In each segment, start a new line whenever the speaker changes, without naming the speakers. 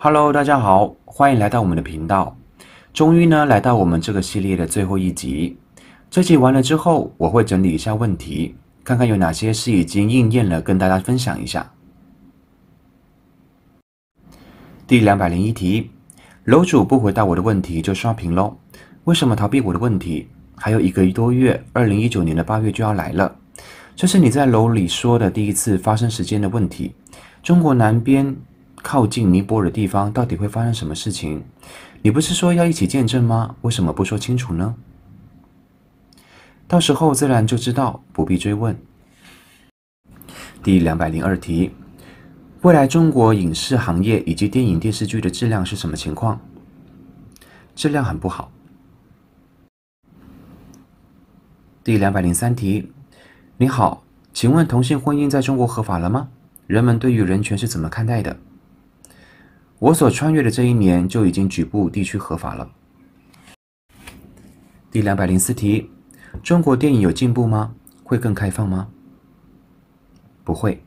Hello，大家好，欢迎来到我们的频道。终于呢，来到我们这个系列的最后一集。这集完了之后，我会整理一下问题，看看有哪些是已经应验了，跟大家分享一下。第两百零一题，楼主不回答我的问题就刷屏喽。为什么逃避我的问题？还有一个多月，二零一九年的八月就要来了。这是你在楼里说的第一次发生时间的问题。中国南边靠近尼泊尔的地方，到底会发生什么事情？你不是说要一起见证吗？为什么不说清楚呢？到时候自然就知道，不必追问。第两百零二题，未来中国影视行业以及电影电视剧的质量是什么情况？质量很不好。第两百零三题，你好，请问同性婚姻在中国合法了吗？人们对于人权是怎么看待的？我所穿越的这一年就已经局部地区合法了。第两百零四题，中国电影有进步吗？会更开放吗？不会。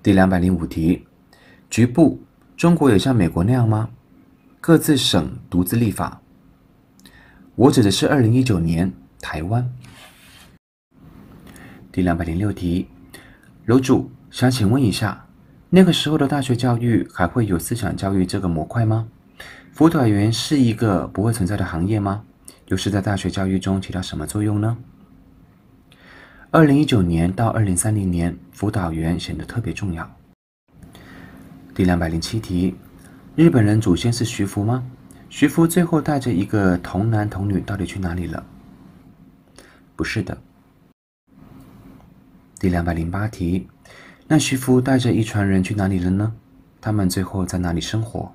第两百零五题，局部，中国有像美国那样吗？各自省独自立法。我指的是二零一九年台湾。第两百零六题。楼主想请问一下，那个时候的大学教育还会有思想教育这个模块吗？辅导员是一个不会存在的行业吗？又是在大学教育中起到什么作用呢？二零一九年到二零三零年，辅导员显得特别重要。第两百零七题，日本人祖先是徐福吗？徐福最后带着一个童男童女到底去哪里了？不是的。第两百零八题，那徐福带着一船人去哪里了呢？他们最后在哪里生活？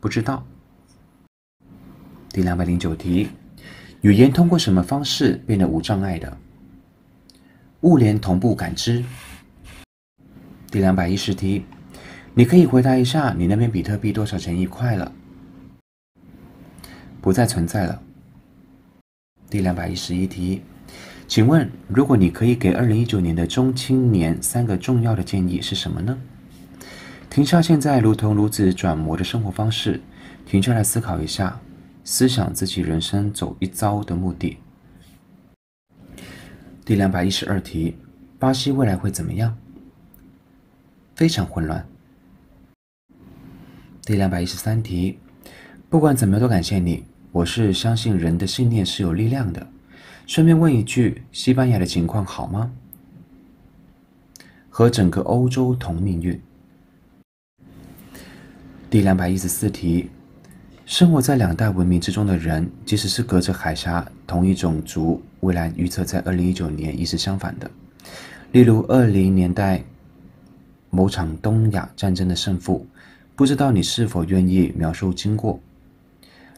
不知道。第两百零九题，语言通过什么方式变得无障碍的？物联同步感知。第两百一十题，你可以回答一下，你那边比特币多少钱一块了？不再存在了。第两百一十一题。请问，如果你可以给二零一九年的中青年三个重要的建议是什么呢？停下现在如同如此转磨的生活方式，停下来思考一下，思想自己人生走一遭的目的。第两百一十二题：巴西未来会怎么样？非常混乱。第两百一十三题：不管怎么样都感谢你，我是相信人的信念是有力量的。顺便问一句，西班牙的情况好吗？和整个欧洲同命运。第两百一十四题：生活在两大文明之中的人，即使是隔着海峡，同一种族，未来预测在二零一九年亦是相反的。例如二零年代某场东亚战争的胜负，不知道你是否愿意描述经过？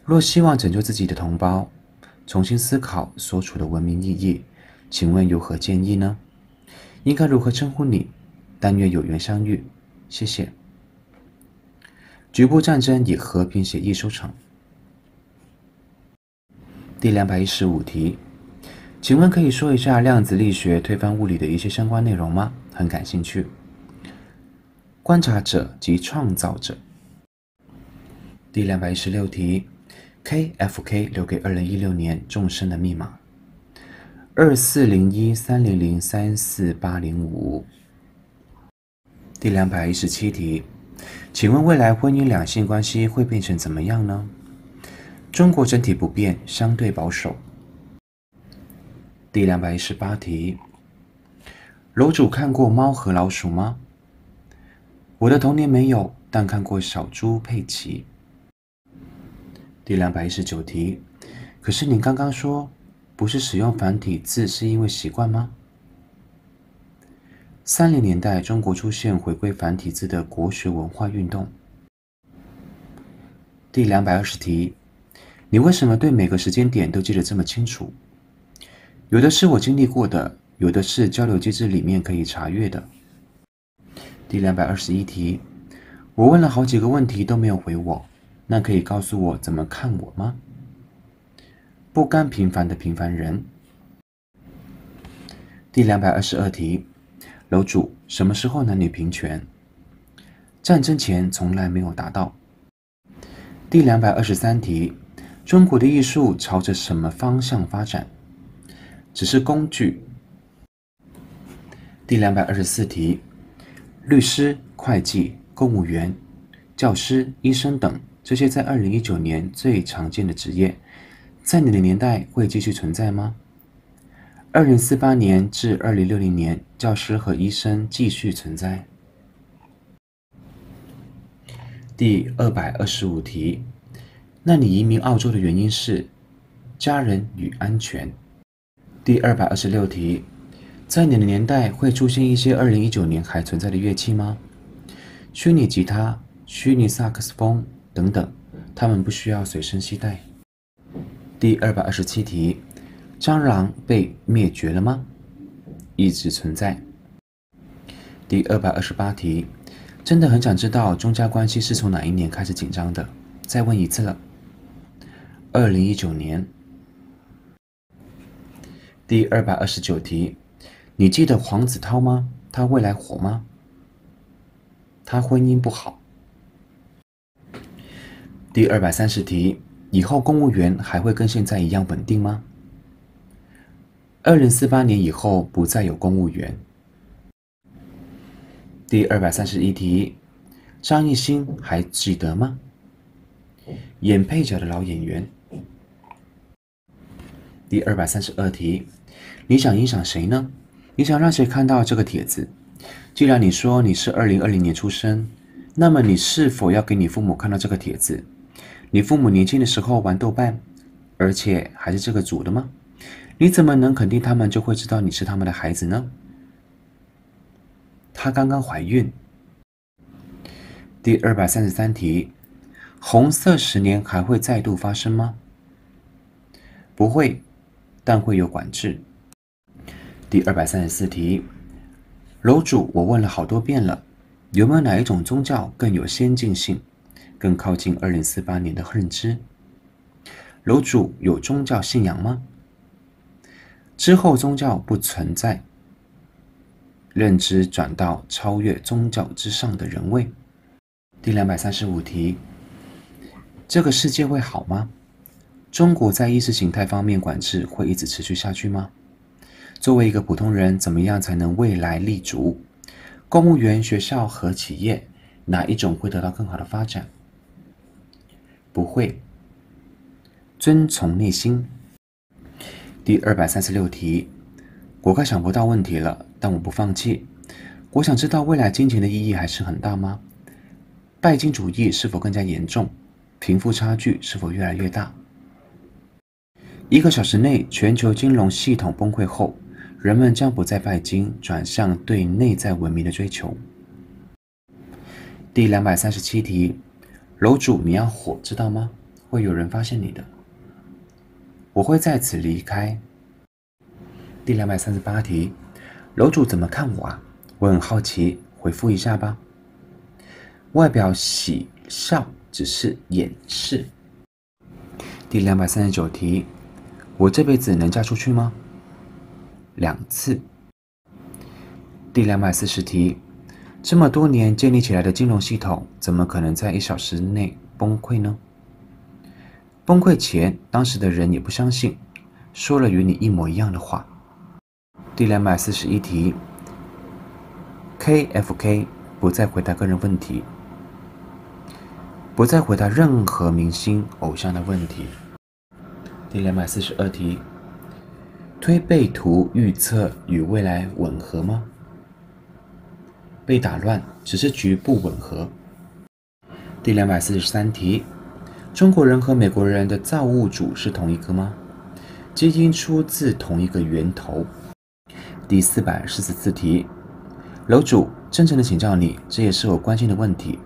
若希望拯救自己的同胞。重新思考所处的文明意义，请问有何建议呢？应该如何称呼你？但愿有缘相遇，谢谢。局部战争以和平协议收场。第两百一十五题，请问可以说一下量子力学推翻物理的一些相关内容吗？很感兴趣。观察者及创造者。第两百一十六题。KFK 留给二零一六年众生的密码：二四零一三零零三四八零五。第两百一十七题，请问未来婚姻两性关系会变成怎么样呢？中国整体不变，相对保守。第两百一十八题，楼主看过《猫和老鼠》吗？我的童年没有，但看过小猪佩奇。第两百一十九题，可是您刚刚说不是使用繁体字是因为习惯吗？三零年代中国出现回归繁体字的国学文化运动。第两百二十题，你为什么对每个时间点都记得这么清楚？有的是我经历过的，有的是交流机制里面可以查阅的。第两百二十一题，我问了好几个问题都没有回我。那可以告诉我怎么看我吗？不甘平凡的平凡人。第两百二十二题，楼主，什么时候男女平权？战争前从来没有达到。第两百二十三题：中国的艺术朝着什么方向发展？只是工具。第两百二十四题：律师、会计、公务员、教师、医生等这些在二零一九年最常见的职业，在你的年代会继续存在吗？二零四八年至二零六零年，教师和医生继续存在。第二百二十五题，那你移民澳洲的原因是家人与安全。第二百二十六题，在你的年代会出现一些二零一九年还存在的乐器吗？虚拟吉他、虚拟萨克斯风等等，他们不需要随身携带。第二百二十七题，蟑螂被灭绝了吗？一直存在。第二百二十八题。真的很想知道中加关系是从哪一年开始紧张的？再问一次了。二零一九年。第二百二十九题，你记得黄子韬吗？他未来火吗？他婚姻不好。第二百三十题，以后公务员还会跟现在一样稳定吗？二零四八年以后不再有公务员。第二百三十一题，张艺兴还记得吗？演配角的老演员。第二百三十二题，你想影响谁呢？你想让谁看到这个帖子？既然你说你是二零二零年出生，那么你是否要给你父母看到这个帖子？你父母年轻的时候玩豆瓣，而且还是这个组的吗？你怎么能肯定他们就会知道你是他们的孩子呢？她刚刚怀孕。第二百三十三题，红色十年还会再度发生吗？不会，但会有管制。第二百三十四题，楼主，我问了好多遍了，有没有哪一种宗教更有先进性，更靠近二零四八年的认知？楼主有宗教信仰吗？之后宗教不存在。认知转到超越宗教之上的人位。第两百三十五题：这个世界会好吗？中国在意识形态方面管制会一直持续下去吗？作为一个普通人，怎么样才能未来立足？公务员、学校和企业，哪一种会得到更好的发展？不会。遵从内心。第二百三十六题。我快想不到问题了，但我不放弃。我想知道未来金钱的意义还是很大吗？拜金主义是否更加严重？贫富差距是否越来越大？一个小时内，全球金融系统崩溃后，人们将不再拜金，转向对内在文明的追求。第两百三十七题，楼主，你要火，知道吗？会有人发现你的。我会在此离开。第两百三十八题，楼主怎么看我啊？我很好奇，回复一下吧。外表喜笑只是掩饰。第两百三十九题，我这辈子能嫁出去吗？两次。第两百四十题，这么多年建立起来的金融系统，怎么可能在一小时内崩溃呢？崩溃前，当时的人也不相信，说了与你一模一样的话。第两百四十一题，KFK 不再回答个人问题，不再回答任何明星偶像的问题。第两百四十二题，推背图预测与未来吻合吗？被打乱，只是局部吻合。第两百四十三题，中国人和美国人的造物主是同一个吗？基因出自同一个源头。第四百四十四题，楼主，真诚的请教你，这也是我关心的问题。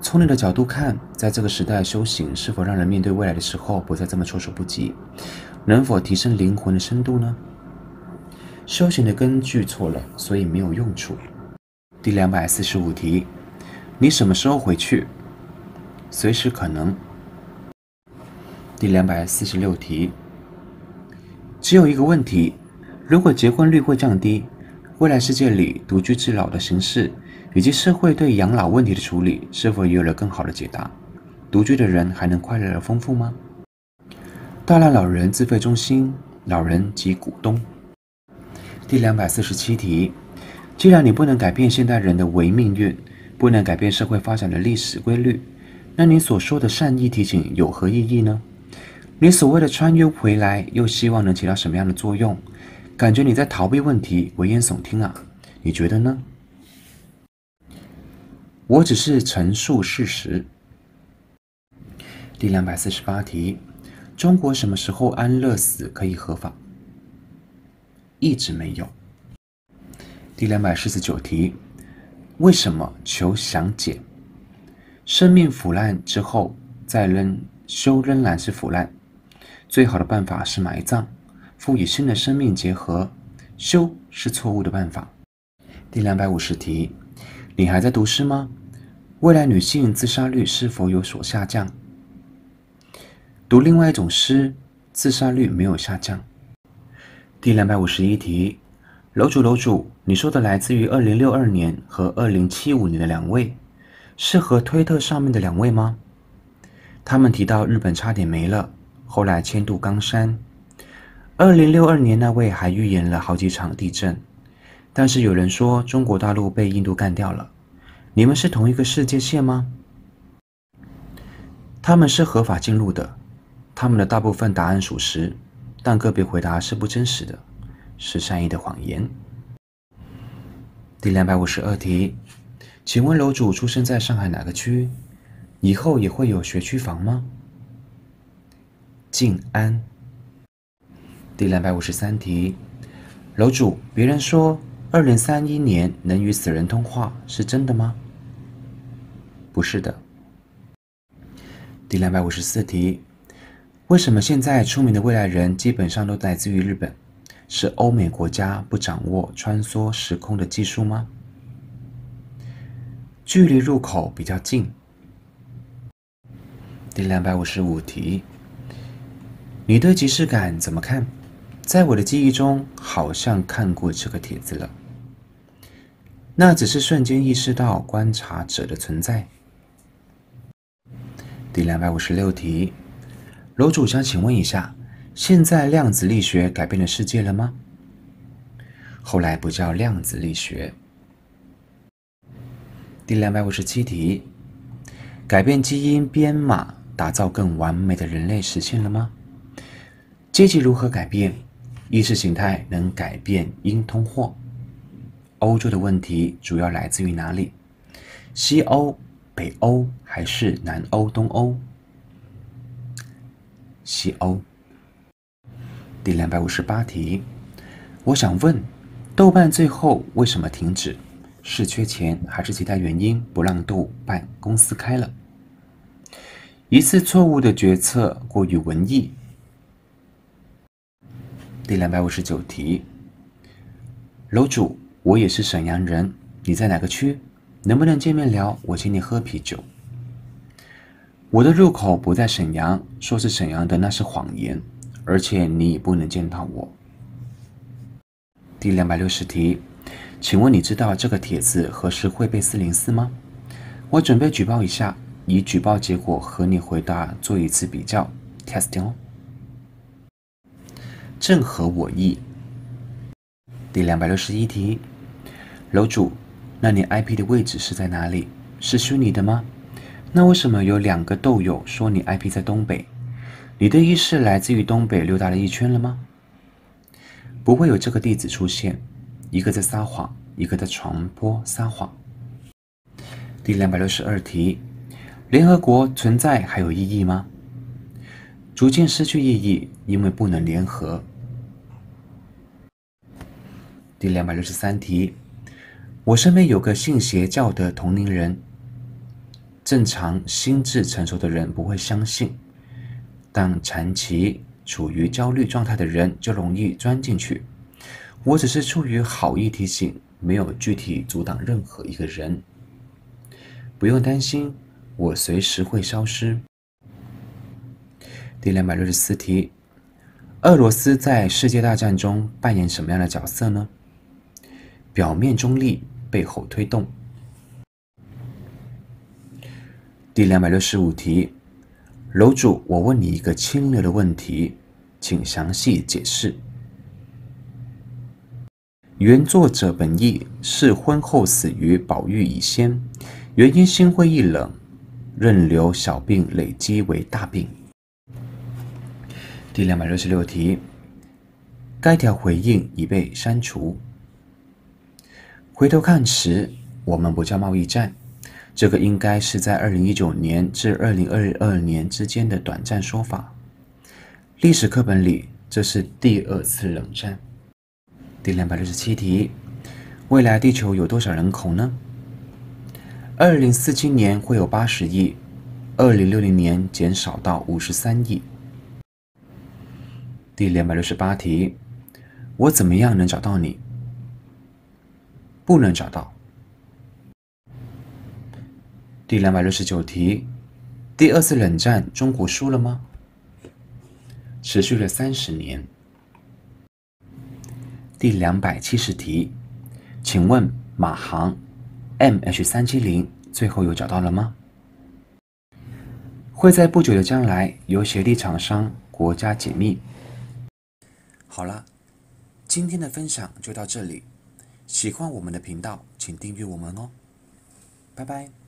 从你的角度看，在这个时代修行是否让人面对未来的时候不再这么措手不及？能否提升灵魂的深度呢？修行的根据错了，所以没有用处。第两百四十五题，你什么时候回去？随时可能。第两百四十六题，只有一个问题。如果结婚率会降低，未来世界里独居至老的形式以及社会对养老问题的处理是否也有了更好的解答？独居的人还能快乐而丰富吗？大量老人自费中心，老人及股东。第两百四十七题：既然你不能改变现代人的唯命运，不能改变社会发展的历史规律，那你所说的善意提醒有何意义呢？你所谓的穿越回来，又希望能起到什么样的作用？感觉你在逃避问题，危言耸听啊！你觉得呢？我只是陈述事实。第两百四十八题：中国什么时候安乐死可以合法？一直没有。第两百四十九题：为什么求详解？生命腐烂之后再扔，修仍然是腐烂。最好的办法是埋葬，赋予新的生命结合。修是错误的办法。第两百五十题：你还在读诗吗？未来女性自杀率是否有所下降？读另外一种诗，自杀率没有下降。第两百五十一题，楼主楼主，你说的来自于二零六二年和二零七五年的两位，是和推特上面的两位吗？他们提到日本差点没了，后来迁渡冈山。二零六二年那位还预言了好几场地震，但是有人说中国大陆被印度干掉了。你们是同一个世界线吗？他们是合法进入的，他们的大部分答案属实。但个别回答是不真实的，是善意的谎言。第两百五十二题，请问楼主出生在上海哪个区？以后也会有学区房吗？静安。第两百五十三题，楼主，别人说二零三一年能与死人通话是真的吗？不是的。第两百五十四题。为什么现在出名的未来人基本上都来自于日本？是欧美国家不掌握穿梭时空的技术吗？距离入口比较近。第两百五十五题，你对即视感怎么看？在我的记忆中，好像看过这个帖子了。那只是瞬间意识到观察者的存在。第两百五十六题。楼主想请问一下，现在量子力学改变了世界了吗？后来不叫量子力学。第两百五十七题，改变基因编码，打造更完美的人类，实现了吗？阶级如何改变？意识形态能改变因通货？欧洲的问题主要来自于哪里？西欧、北欧还是南欧、东欧？西欧。第两百五十八题，我想问，豆瓣最后为什么停止？是缺钱还是其他原因不让豆瓣公司开了？一次错误的决策过于文艺。第两百五十九题，楼主，我也是沈阳人，你在哪个区？能不能见面聊？我请你喝啤酒。我的入口不在沈阳，说是沈阳的那是谎言，而且你也不能见到我。第两百六十题，请问你知道这个帖子何时会被四零四吗？我准备举报一下，以举报结果和你回答做一次比较，testing。正合我意。第两百六十一题，楼主，那你 IP 的位置是在哪里？是虚拟的吗？那为什么有两个豆友说你 IP 在东北？你的意识来自于东北溜达了一圈了吗？不会有这个弟子出现，一个在撒谎，一个在传播撒谎。第两百六十二题：联合国存在还有意义吗？逐渐失去意义，因为不能联合。第两百六十三题：我身边有个信邪教的同龄人。正常心智成熟的人不会相信，但长期处于焦虑状态的人就容易钻进去。我只是出于好意提醒，没有具体阻挡任何一个人。不用担心，我随时会消失。第两百六十四题：俄罗斯在世界大战中扮演什么样的角色呢？表面中立，背后推动。第两百六十五题，楼主，我问你一个清流的问题，请详细解释。原作者本意是婚后死于宝玉以先，原因心灰意冷，任由小病累积为大病。第两百六十六题，该条回应已被删除。回头看时，我们不叫贸易战，这个应该是在二零一九年至二零二二年之间的短暂说法。历史课本里，这是第二次冷战。第两百六十七题：未来地球有多少人口呢？二零四七年会有八十亿，二零六零年减少到五十三亿。第两百六十八题：我怎么样能找到你？不能找到。第两百六十九题：第二次冷战中国输了吗？持续了三十年。第两百七十题，请问马航 MH 三七零最后有找到了吗？会在不久的将来由协力厂商国家解密。好了，今天的分享就到这里。喜欢我们的频道，请订阅我们哦。拜拜。